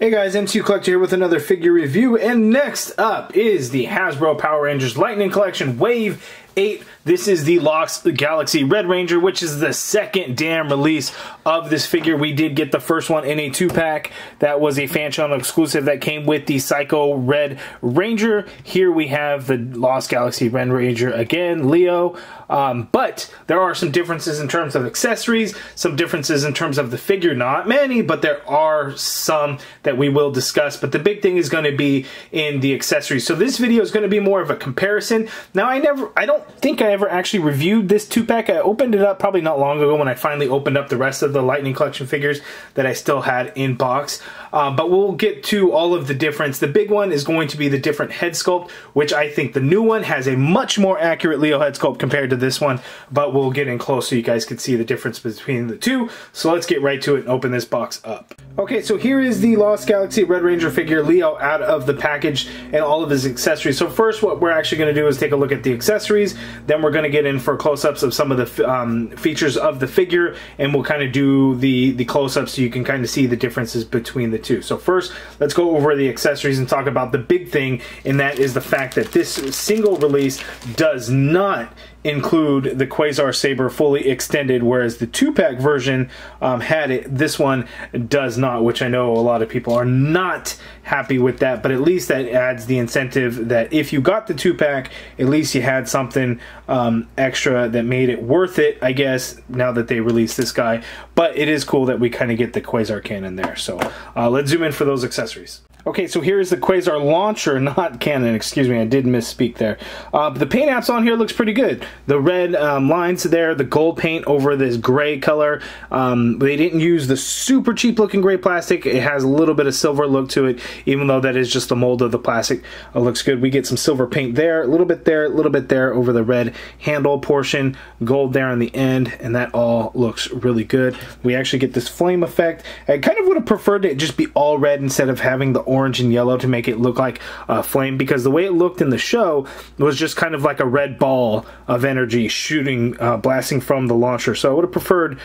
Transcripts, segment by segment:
Hey guys, MCU Collector here with another figure review, and next up is the Hasbro Power Rangers Lightning Collection Wave 8. This is the Lost Galaxy Red Ranger, which is the second damn release of this figure. We did get the first one in a two-pack. That was a fan channel exclusive that came with the Psycho Red Ranger. Here we have the Lost Galaxy Red Ranger again, Leo. Um, but there are some differences in terms of accessories, some differences in terms of the figure. Not many, but there are some that we will discuss. But the big thing is going to be in the accessories. So this video is going to be more of a comparison. Now, I never, I don't think I ever actually reviewed this two pack. I opened it up probably not long ago when I finally opened up the rest of the Lightning Collection figures that I still had in box. Um, but we'll get to all of the difference. The big one is going to be the different head sculpt, which I think the new one has a much more accurate Leo head sculpt compared to this one, but we'll get in close so you guys can see the difference between the two. So let's get right to it and open this box up. Okay, so here is the Lost Galaxy Red Ranger figure, Leo, out of the package and all of his accessories. So first, what we're actually going to do is take a look at the accessories. Then we're going to get in for close-ups of some of the um, features of the figure, and we'll kind of do the, the close-ups so you can kind of see the differences between the two. So first, let's go over the accessories and talk about the big thing, and that is the fact that this single release does not include the Quasar Saber fully extended, whereas the two-pack version um, had it. This one does not, which I know a lot of people are not happy with that, but at least that adds the incentive that if you got the two-pack, at least you had something um, extra that made it worth it, I guess, now that they released this guy. But it is cool that we kind of get the Quasar cannon there. So uh, let's zoom in for those accessories. Okay, so here's the Quasar launcher, not cannon, excuse me, I did misspeak there. Uh, the paint apps on here looks pretty good. The red um, lines there, the gold paint over this gray color. Um, they didn't use the super cheap looking gray plastic. It has a little bit of silver look to it, even though that is just the mold of the plastic. It looks good. We get some silver paint there, a little bit there, a little bit there over the red handle portion, gold there on the end, and that all looks really good. We actually get this flame effect. I kind of would have preferred it just be all red instead of having the orange orange and yellow to make it look like a flame because the way it looked in the show was just kind of like a red ball of energy shooting, uh, blasting from the launcher. So I would have preferred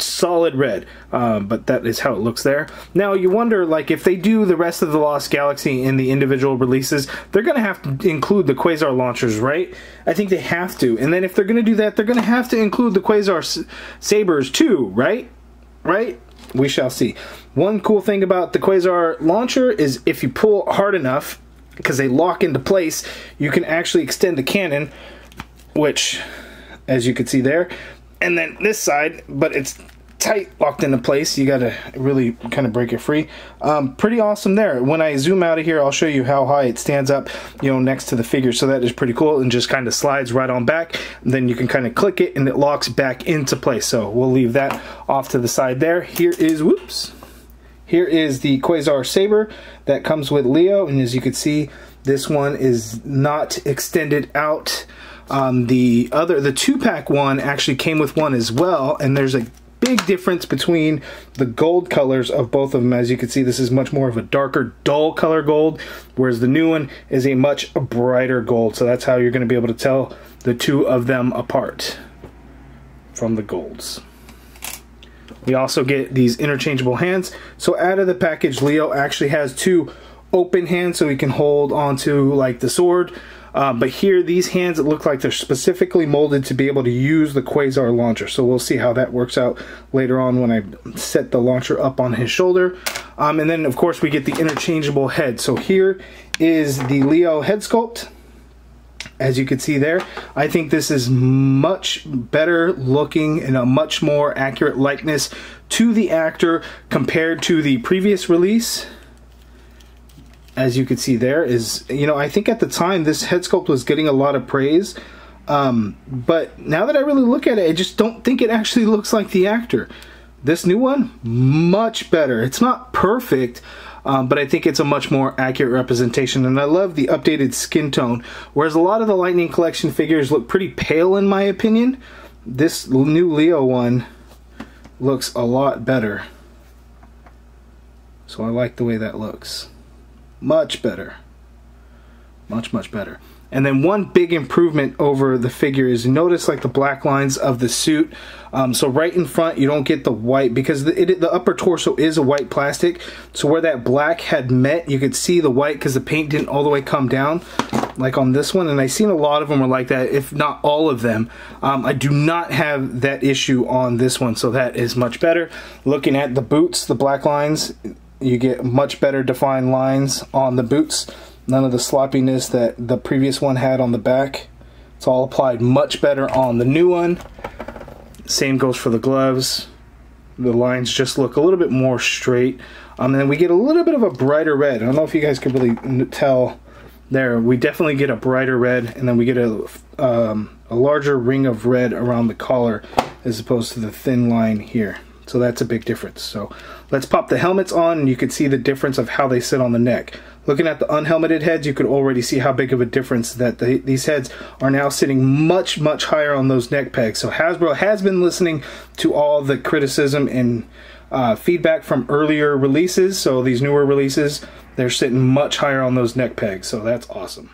solid red um, but that is how it looks there. Now you wonder like if they do the rest of the lost galaxy in the individual releases they're gonna have to include the quasar launchers right? I think they have to. And then if they're gonna do that they're gonna have to include the quasar sabers too right? Right we shall see. One cool thing about the Quasar launcher is if you pull hard enough, because they lock into place, you can actually extend the cannon, which, as you can see there, and then this side, but it's tight locked into place. You gotta really kind of break it free. Um, pretty awesome there. When I zoom out of here I'll show you how high it stands up you know next to the figure. So that is pretty cool and just kind of slides right on back. Then you can kind of click it and it locks back into place. So we'll leave that off to the side there. Here is whoops here is the Quasar Saber that comes with Leo. And as you can see this one is not extended out. Um, the other the two pack one actually came with one as well. And there's a big difference between the gold colors of both of them. As you can see, this is much more of a darker, dull color gold, whereas the new one is a much brighter gold. So that's how you're going to be able to tell the two of them apart from the golds. We also get these interchangeable hands. So out of the package, Leo actually has two open hands so he can hold onto like the sword um, but here, these hands, look like they're specifically molded to be able to use the Quasar launcher. So we'll see how that works out later on when I set the launcher up on his shoulder. Um, and then, of course, we get the interchangeable head. So here is the Leo head sculpt. As you can see there, I think this is much better looking and a much more accurate likeness to the actor compared to the previous release as you can see there, is, you know, I think at the time this head sculpt was getting a lot of praise. Um, but now that I really look at it, I just don't think it actually looks like the actor. This new one, much better. It's not perfect, um, but I think it's a much more accurate representation. And I love the updated skin tone. Whereas a lot of the Lightning Collection figures look pretty pale in my opinion, this new Leo one looks a lot better. So I like the way that looks. Much better. Much, much better. And then one big improvement over the figure is notice like the black lines of the suit. Um, so right in front, you don't get the white because the, it, the upper torso is a white plastic. So where that black had met, you could see the white because the paint didn't all the way come down like on this one. And I've seen a lot of them are like that, if not all of them. Um, I do not have that issue on this one, so that is much better. Looking at the boots, the black lines, you get much better defined lines on the boots none of the sloppiness that the previous one had on the back. It's all applied much better on the new one. Same goes for the gloves. The lines just look a little bit more straight. Um, and then we get a little bit of a brighter red. I don't know if you guys can really tell there. We definitely get a brighter red, and then we get a, um, a larger ring of red around the collar as opposed to the thin line here. So that's a big difference. So let's pop the helmets on, and you can see the difference of how they sit on the neck. Looking at the unhelmeted heads, you could already see how big of a difference that the, these heads are now sitting much, much higher on those neck pegs. So Hasbro has been listening to all the criticism and uh, feedback from earlier releases. So these newer releases, they're sitting much higher on those neck pegs. So that's awesome.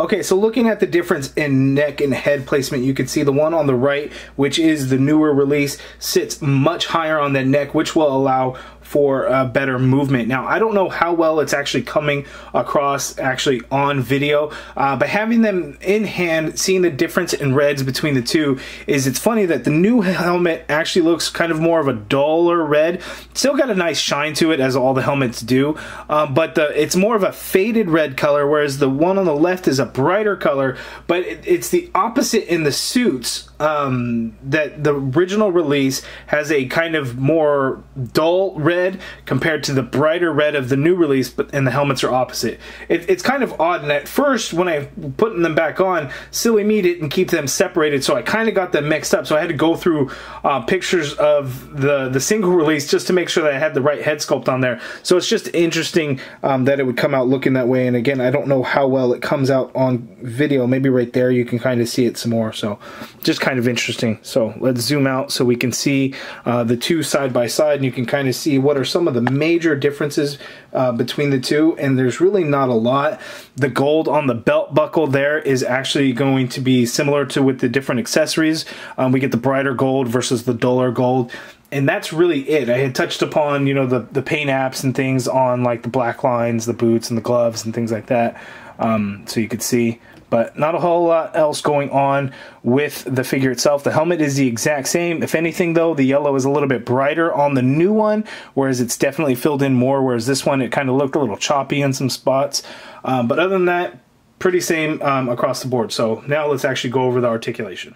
Okay, so looking at the difference in neck and head placement, you can see the one on the right, which is the newer release, sits much higher on the neck, which will allow for a better movement. Now, I don't know how well it's actually coming across actually on video, uh, but having them in hand, seeing the difference in reds between the two is it's funny that the new helmet actually looks kind of more of a duller red. Still got a nice shine to it as all the helmets do, um, but the, it's more of a faded red color, whereas the one on the left is a brighter color, but it, it's the opposite in the suits um, that the original release has a kind of more dull red compared to the brighter red of the new release, but and the helmets are opposite. It, it's kind of odd. And at first, when I putting them back on, silly me didn't keep them separated, so I kind of got them mixed up. So I had to go through uh, pictures of the the single release just to make sure that I had the right head sculpt on there. So it's just interesting um, that it would come out looking that way. And again, I don't know how well it comes out on video. Maybe right there you can kind of see it some more. So just kind kind of interesting. So let's zoom out so we can see uh, the two side by side and you can kind of see what are some of the major differences uh, between the two. And there's really not a lot. The gold on the belt buckle there is actually going to be similar to with the different accessories. Um, we get the brighter gold versus the duller gold and that's really it. I had touched upon, you know, the the paint apps and things on like the black lines, the boots and the gloves and things like that. Um, so you could see but not a whole lot else going on with the figure itself. The helmet is the exact same. If anything, though, the yellow is a little bit brighter on the new one, whereas it's definitely filled in more, whereas this one, it kind of looked a little choppy in some spots. Um, but other than that, pretty same um, across the board. So now let's actually go over the articulation.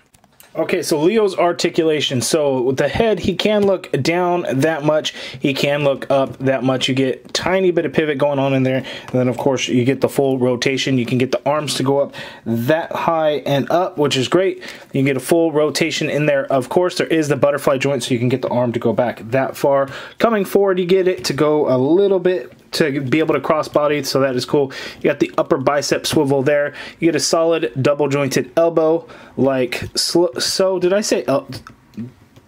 Okay, so Leo's articulation. So with the head, he can look down that much. He can look up that much. You get tiny bit of pivot going on in there. And then, of course, you get the full rotation. You can get the arms to go up that high and up, which is great. You can get a full rotation in there. Of course, there is the butterfly joint, so you can get the arm to go back that far. Coming forward, you get it to go a little bit to be able to cross body, so that is cool. You got the upper bicep swivel there. You get a solid double jointed elbow, like so. Did I say el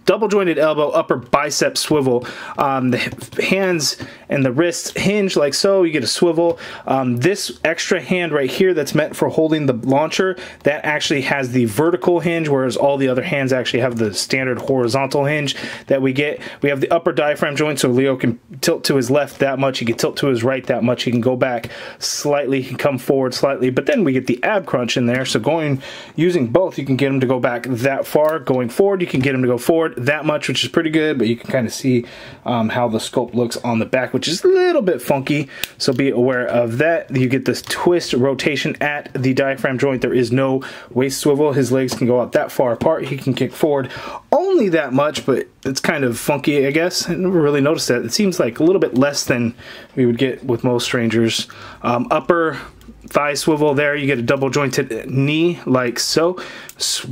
double jointed elbow, upper bicep swivel. Um, the hands and the wrists hinge like so. You get a swivel. Um, this extra hand right here that's meant for holding the launcher, that actually has the vertical hinge, whereas all the other hands actually have the standard horizontal hinge that we get. We have the upper diaphragm joint, so Leo can tilt to his left that much. He can tilt to his right that much. He can go back slightly. He can come forward slightly. But then we get the ab crunch in there. So going using both, you can get him to go back that far. Going forward, you can get him to go forward that much, which is pretty good, but you can kind of see um, how the sculpt looks on the back, which is a little bit funky, so be aware of that. You get this twist rotation at the diaphragm joint. There is no waist swivel. His legs can go out that far apart. He can kick forward only that much, but it's kind of funky, I guess. I never really noticed that. It seems like a little bit less than we would get with most Rangers. Um, upper thigh swivel there. You get a double jointed knee like so.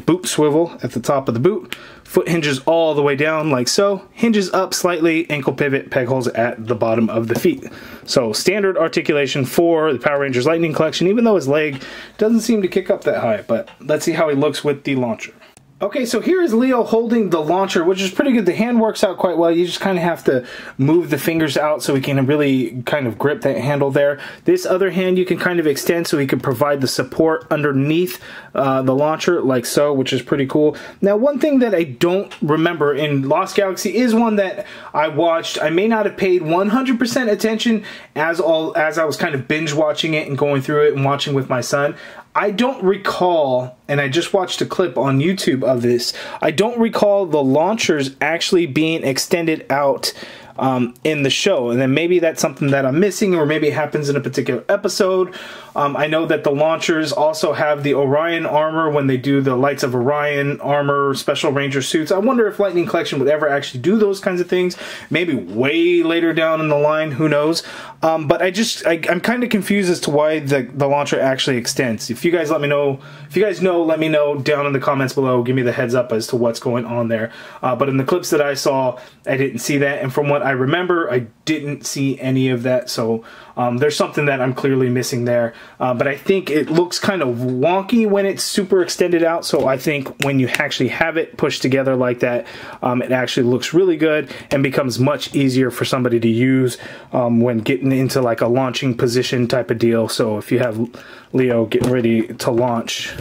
Boot swivel at the top of the boot. Foot hinges all the way down like so. Hinges up slightly. Ankle pivot peg holes at the bottom of the feet. So standard articulation for the Power Rangers Lightning Collection, even though his leg doesn't seem to kick up that high. But let's see how he looks with the launcher. Okay, so here is Leo holding the launcher, which is pretty good. The hand works out quite well. You just kind of have to move the fingers out so he can really kind of grip that handle there. This other hand you can kind of extend so he can provide the support underneath uh, the launcher like so, which is pretty cool. Now, one thing that I don't remember in Lost Galaxy is one that I watched. I may not have paid 100% attention as all as I was kind of binge watching it and going through it and watching with my son. I don't recall, and I just watched a clip on YouTube of this. I don't recall the launchers actually being extended out um, in the show. And then maybe that's something that I'm missing, or maybe it happens in a particular episode. Um, I know that the launchers also have the Orion armor when they do the Lights of Orion armor special ranger suits. I wonder if Lightning Collection would ever actually do those kinds of things. Maybe way later down in the line, who knows? Um, but I just, I, am kind of confused as to why the, the launcher actually extends. If you guys let me know, if you guys know, let me know down in the comments below. Give me the heads up as to what's going on there. Uh, but in the clips that I saw, I didn't see that. And from what I remember, I didn't see any of that. So um, there's something that I'm clearly missing there. Uh, but I think it looks kind of wonky when it's super extended out. So I think when you actually have it pushed together like that, um, it actually looks really good and becomes much easier for somebody to use um, when getting into like a launching position type of deal. So if you have Leo getting ready to launch,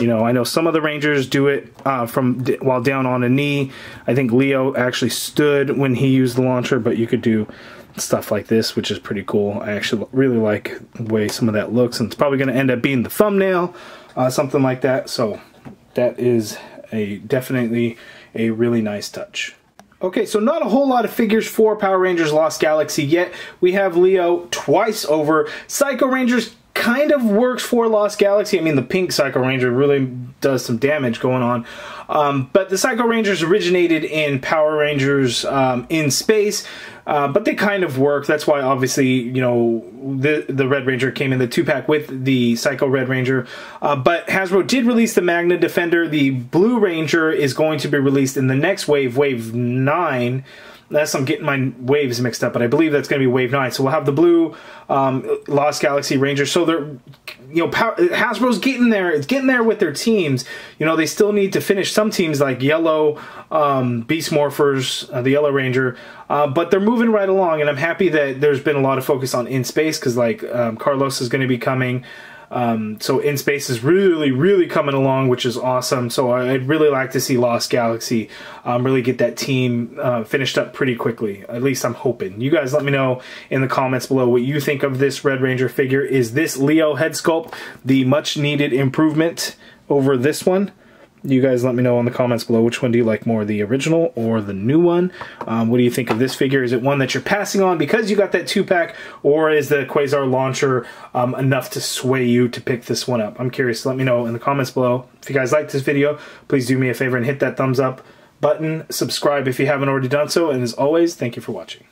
you know, I know some of the Rangers do it uh, from while down on a knee. I think Leo actually stood when he used the launcher, but you could do stuff like this, which is pretty cool. I actually really like the way some of that looks, and it's probably going to end up being the thumbnail, uh, something like that. So that is a definitely a really nice touch. Okay, so not a whole lot of figures for Power Rangers Lost Galaxy yet. We have Leo twice over. Psycho Rangers kind of works for Lost Galaxy. I mean, the pink Psycho Ranger really does some damage going on. Um, but the Psycho Rangers originated in Power Rangers um, in space, uh, but they kind of work. That's why, obviously, you know, the the Red Ranger came in the two pack with the Psycho Red Ranger. Uh, but Hasbro did release the Magna Defender. The Blue Ranger is going to be released in the next wave, Wave Nine unless I'm getting my waves mixed up, but I believe that's going to be Wave 9. So we'll have the blue um, Lost Galaxy Rangers. So they're, you know, Hasbro's getting there. It's getting there with their teams. You know, they still need to finish some teams like Yellow um, Beast Morphers, uh, the Yellow Ranger, uh, but they're moving right along. And I'm happy that there's been a lot of focus on in space because like um, Carlos is going to be coming. Um, so in space is really, really coming along, which is awesome. So I'd really like to see Lost Galaxy um, really get that team uh, finished up pretty quickly. At least I'm hoping. You guys let me know in the comments below what you think of this Red Ranger figure. Is this Leo head sculpt the much needed improvement over this one? You guys let me know in the comments below which one do you like more, the original or the new one. Um, what do you think of this figure? Is it one that you're passing on because you got that two-pack, or is the Quasar launcher um, enough to sway you to pick this one up? I'm curious. Let me know in the comments below. If you guys liked this video, please do me a favor and hit that thumbs up button. Subscribe if you haven't already done so. And as always, thank you for watching.